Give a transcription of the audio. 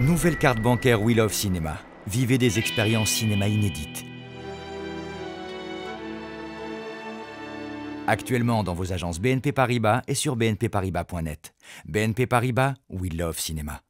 Nouvelle carte bancaire We Love Cinéma. Vivez des expériences cinéma inédites. Actuellement dans vos agences BNP Paribas et sur bnpparibas.net. BNP Paribas, We Love Cinéma.